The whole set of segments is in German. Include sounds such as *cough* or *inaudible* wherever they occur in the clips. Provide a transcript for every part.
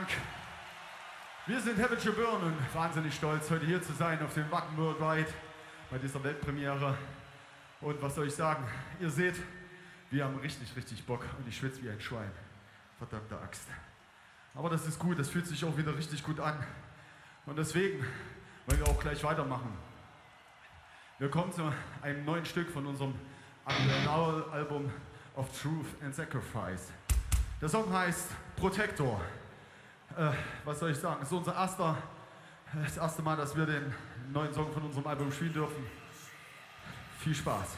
Dank. Wir sind Heaven to Burn und wahnsinnig stolz, heute hier zu sein auf dem Wacken Worldwide bei dieser Weltpremiere. Und was soll ich sagen? Ihr seht, wir haben richtig, richtig Bock und ich schwitze wie ein Schwein. Verdammte Axt. Aber das ist gut, das fühlt sich auch wieder richtig gut an. Und deswegen wollen wir auch gleich weitermachen. Wir kommen zu einem neuen Stück von unserem aktuellen Album of Truth and Sacrifice. Der Song heißt Protector. Äh, was soll ich sagen? Es ist unser erster, das erste Mal, dass wir den neuen Song von unserem Album spielen dürfen. Viel Spaß.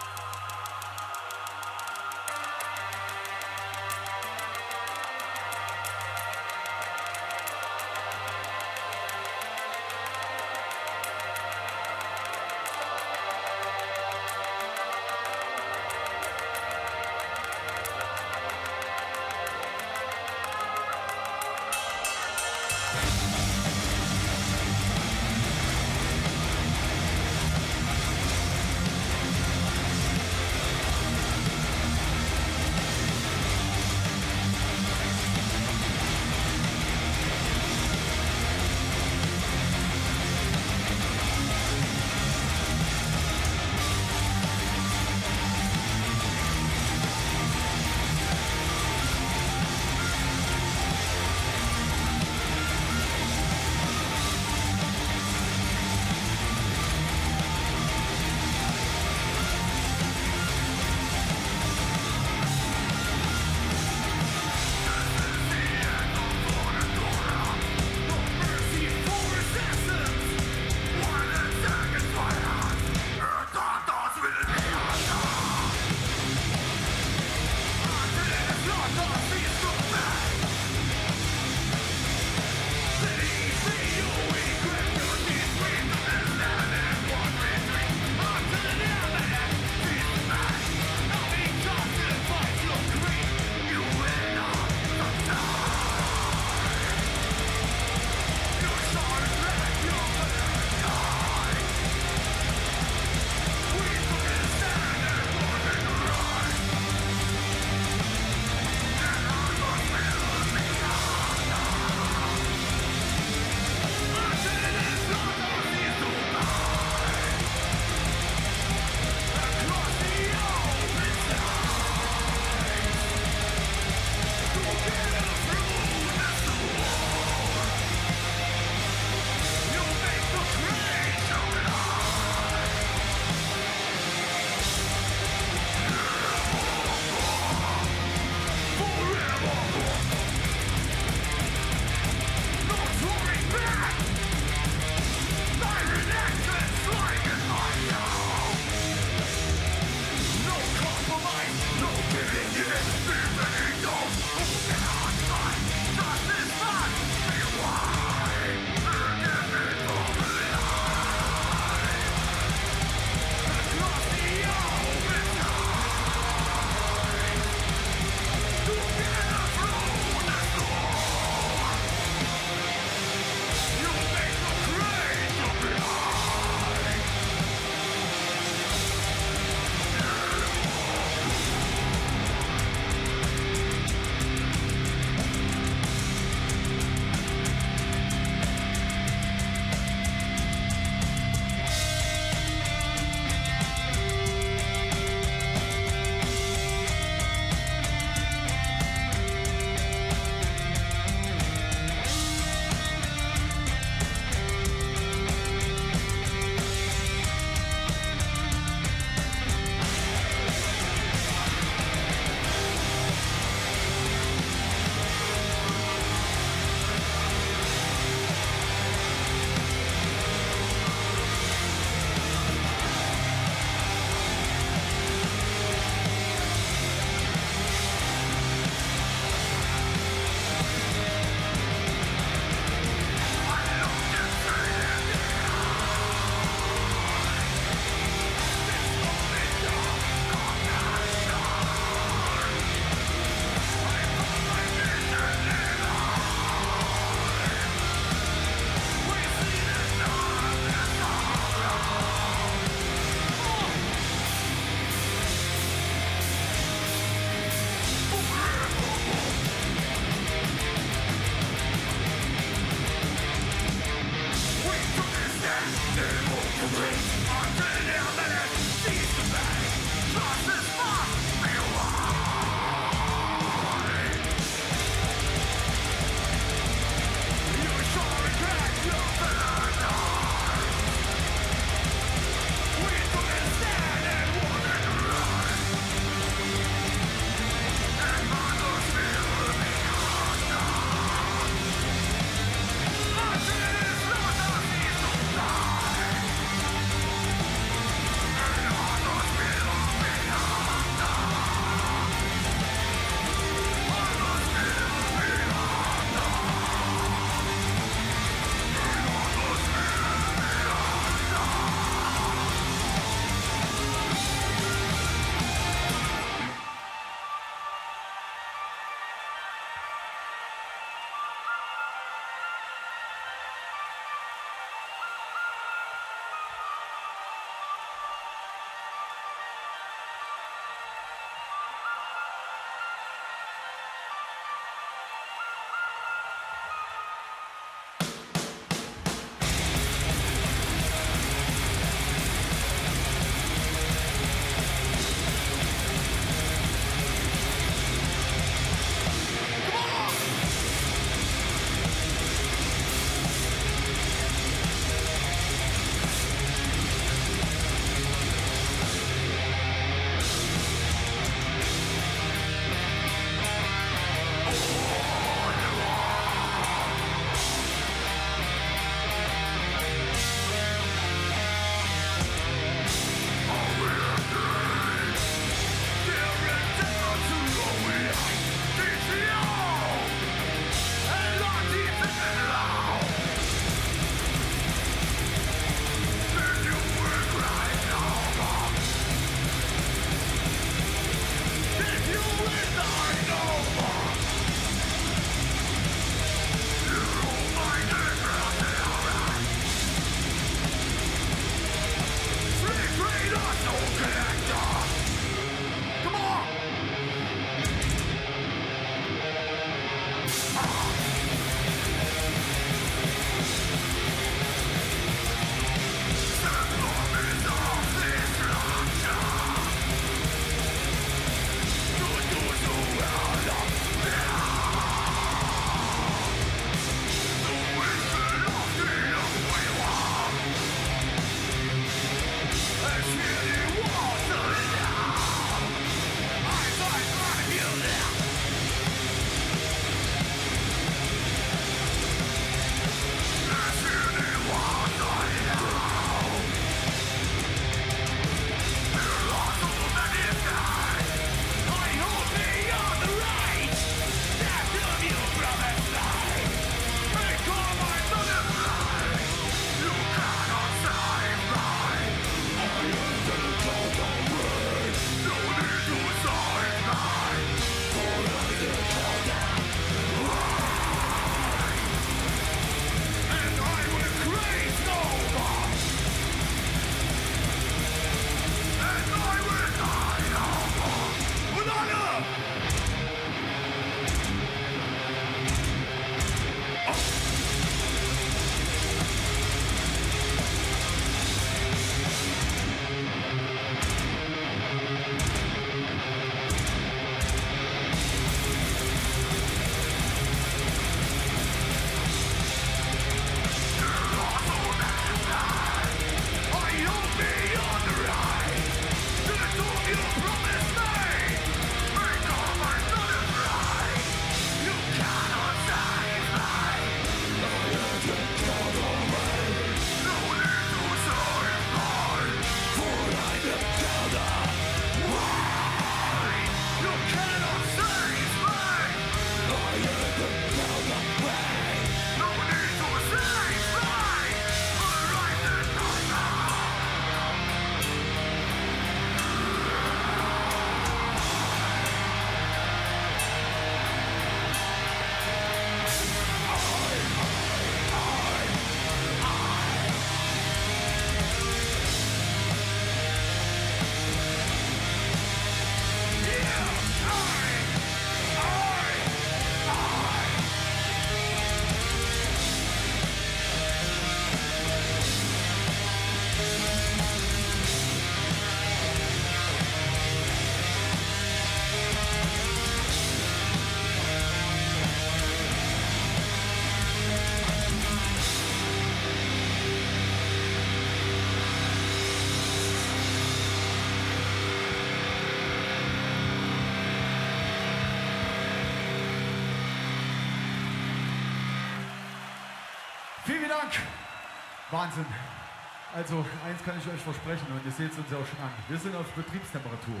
Also, eins kann ich euch versprechen und ihr seht es uns ja auch schon an. Wir sind auf Betriebstemperatur.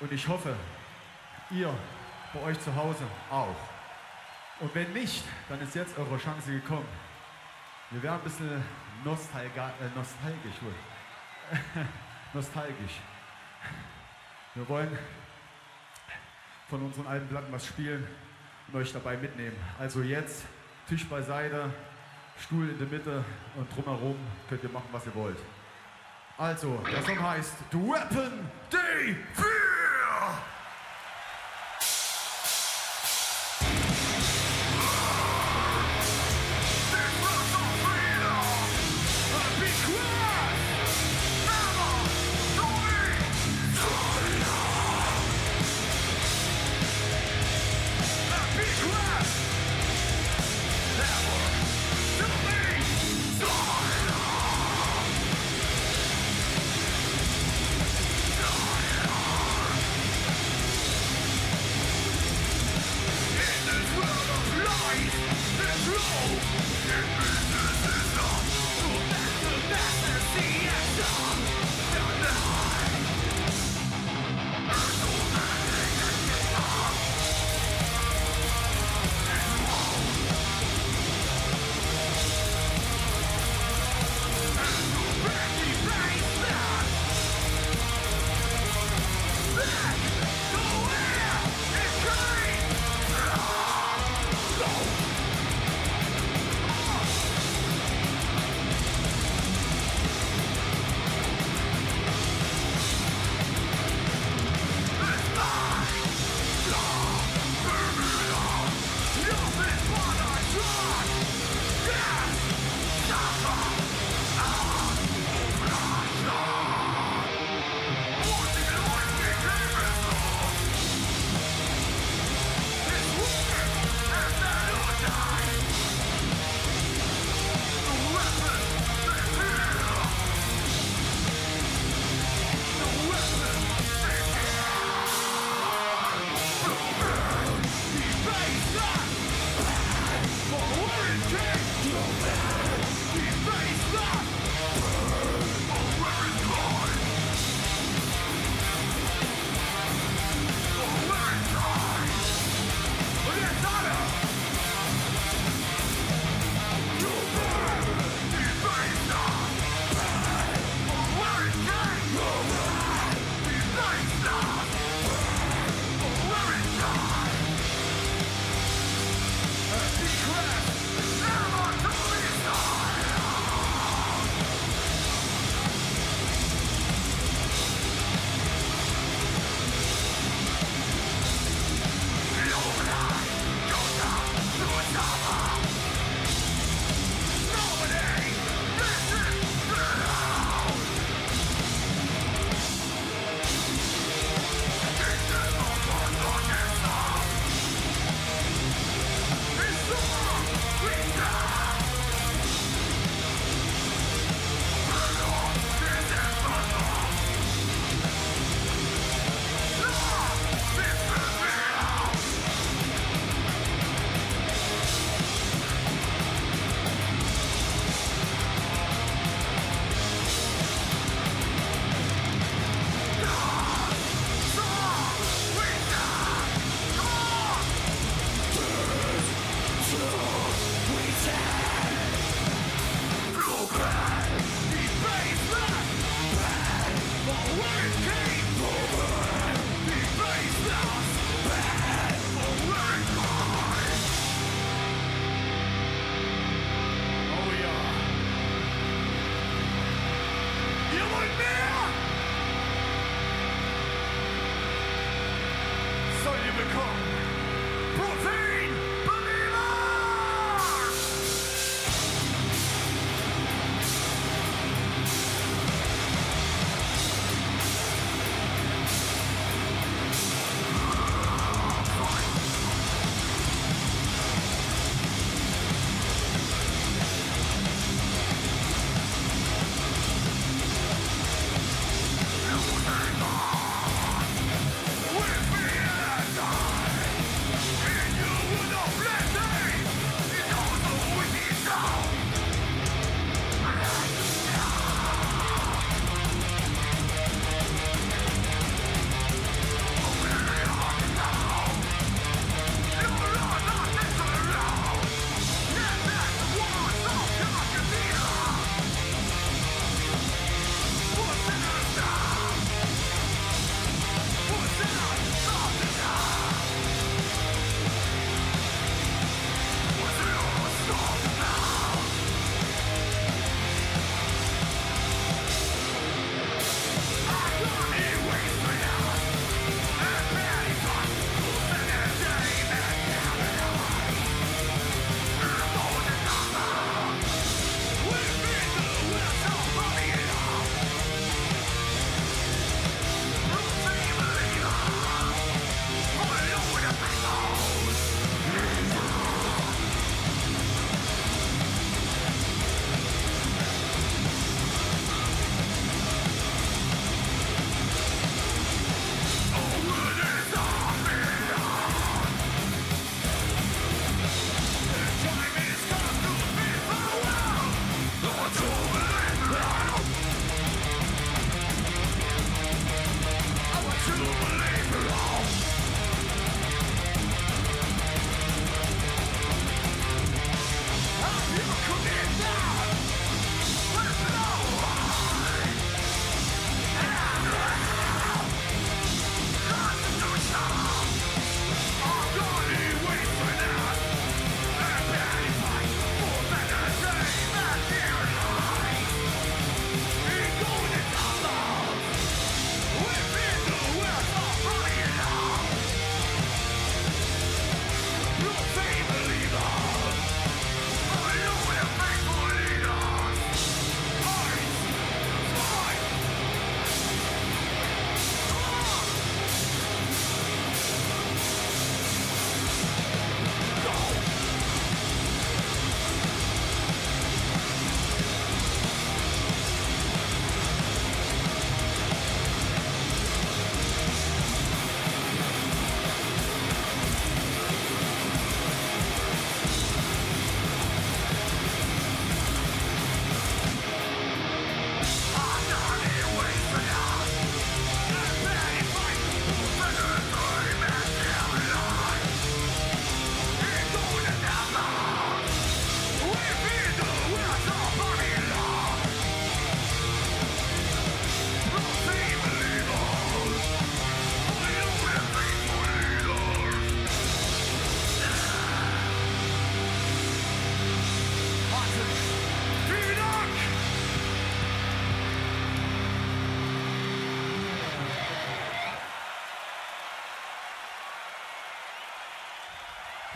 Und ich hoffe, ihr bei euch zu Hause auch. Und wenn nicht, dann ist jetzt eure Chance gekommen. Wir werden ein bisschen nostalga, äh, nostalgisch. *laughs* nostalgisch. Wir wollen von unseren alten Platten was spielen und euch dabei mitnehmen. Also jetzt Tisch beiseite, Stuhl in der Mitte und drumherum könnt ihr machen, was ihr wollt. Also, der Song heißt The Weapon Day 4!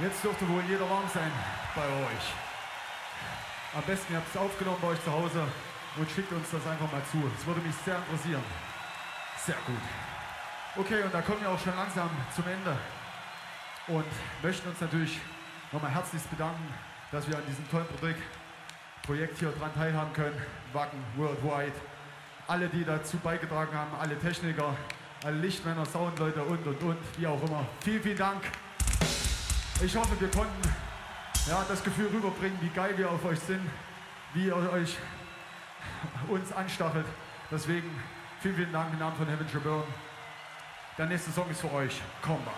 Jetzt dürfte wohl jeder warm sein bei euch. Am besten ihr habt es aufgenommen bei euch zu Hause und schickt uns das einfach mal zu. Das würde mich sehr interessieren. Sehr gut. Okay, und da kommen wir auch schon langsam zum Ende und möchten uns natürlich nochmal herzlich bedanken, dass wir an diesem tollen Projekt, hier dran teilhaben können. Wacken Worldwide. Alle, die dazu beigetragen haben, alle Techniker, alle Lichtmänner, Soundleute und und und, wie auch immer. Vielen, vielen Dank. Ich hoffe, wir konnten ja, das Gefühl rüberbringen, wie geil wir auf euch sind, wie ihr euch uns anstachelt. Deswegen vielen, vielen Dank im Namen von Heaven Burn. Der nächste Song ist für euch, Combat.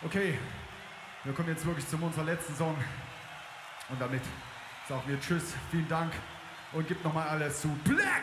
Okay, wir kommen jetzt wirklich zu unserem letzten Song. Und damit sagen wir Tschüss, vielen Dank und gibt nochmal alles zu Black